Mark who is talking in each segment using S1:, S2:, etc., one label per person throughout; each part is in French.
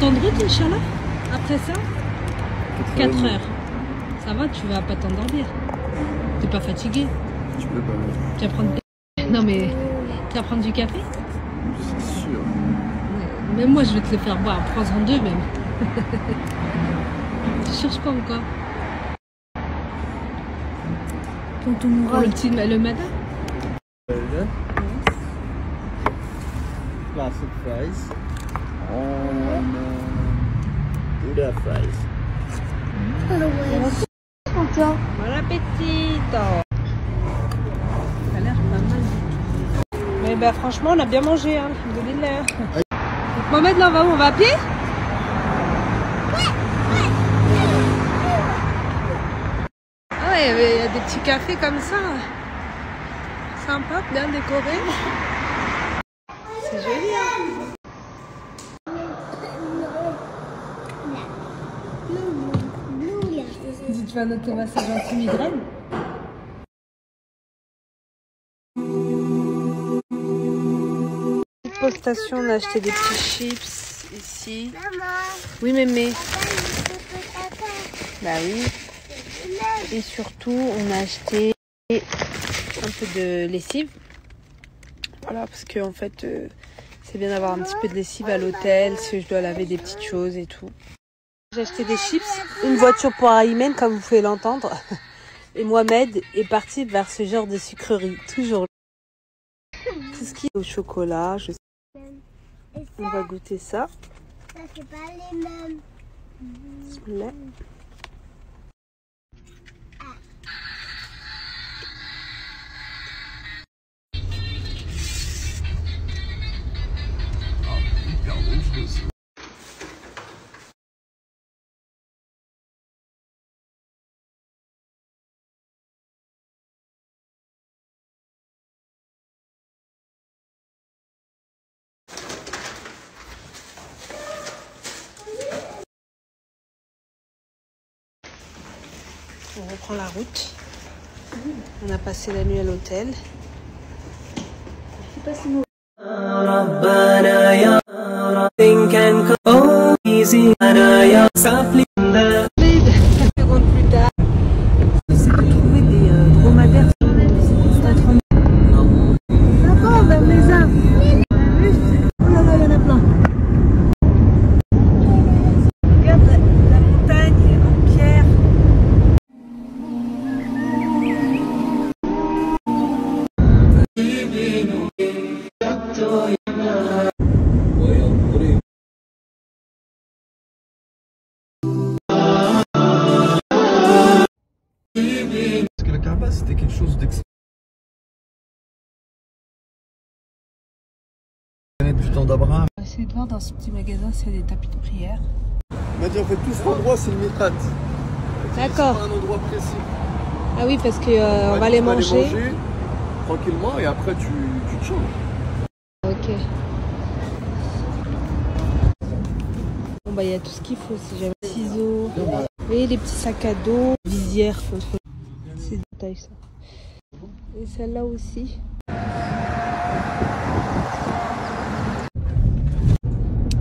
S1: temps de route, Inch'Allah Après ça 4 heures. Ça va, tu vas pas t'endormir. T'es pas fatigué
S2: Tu peux pas.
S1: Tu vas prendre... Non mais... Tu vas prendre du café
S2: C'est sûr.
S1: Même moi, je vais te le faire boire. Prends-en deux même. tu cherches pas ou quoi
S3: Tonton
S1: Pour
S3: Mourad.
S1: le petit le matin
S2: Classic fries.
S3: Encore.
S1: Bon appétit Ça a l'air pas mal. Mais bah franchement, on a bien mangé, hein, alhamdoulilah. Donc Mohamed, là, on va où? On va à pied? Ah ouais, il y a des petits cafés comme ça. Sympa, bien décorés. C'est joli, hein? Tu vas noter massage Petite station, on a acheté des petits chips ici. Oui, mémé. Bah oui. Et surtout, on a acheté un peu de lessive. Voilà, parce que en fait, euh, c'est bien d'avoir un petit peu de lessive à l'hôtel, si je dois laver des petites choses et tout. J'ai acheté des chips, une voiture pour Aymen, comme vous pouvez l'entendre. Et Mohamed est parti vers ce genre de sucrerie, toujours. Tout ce qui est au chocolat, je sais. On va goûter ça.
S3: Ça, c'est pas les mêmes.
S1: On reprend la route. On a passé la nuit à l'hôtel.
S2: Chose d'exceptionnel. Du temps d'Abraham.
S1: On va essayer de voir dans ce petit magasin s'il y a des tapis de prière.
S2: Il m'a dit en fait tout cet endroit c'est le Miqat.
S1: D'accord.
S2: Un endroit précis.
S1: Ah oui, parce que euh, on va les manger.
S2: tranquillement et après tu, tu te changes.
S1: Ok. Bon bah il y a tout ce qu'il faut si jamais. Ciseaux. Vous voyez les petits sacs à dos, visière. contre- C'est de taille ça. Et celle-là aussi.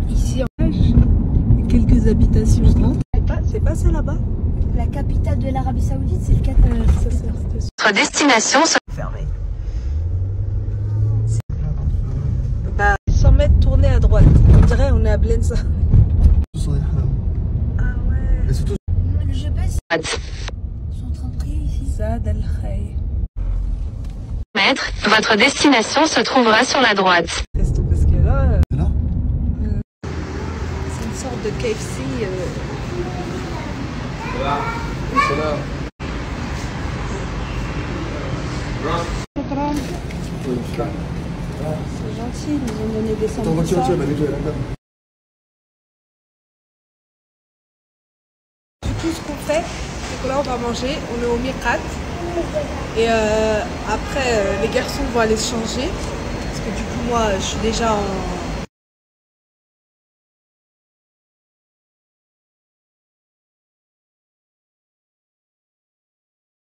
S1: Ici en plage, quelques habitations. C'est pas, c'est pas ça là-bas?
S3: La capitale de l'Arabie Saoudite, c'est le Qatar.
S1: Station.
S4: Votre destination se
S1: fermée. Bah, 100 mètres tournés à droite. On dirait on est à
S2: hammams.
S1: Ah ouais.
S2: Et surtout,
S3: Le GPS,
S4: droite.
S3: ils sont en train de prier ici.
S1: Zad al
S4: Votre destination se trouvera sur la droite.
S1: Resto parce que là, euh,
S2: c'est là
S1: c'est une sorte de KFC. euh,
S2: C'est là.
S1: C'est gentil, ils nous ont donné des. Du coup, ce qu'on fait, c'est que là, on va manger. On est au Miqat. Et euh, après, euh, les garçons vont aller se changer. Parce que du coup, moi, je suis déjà en,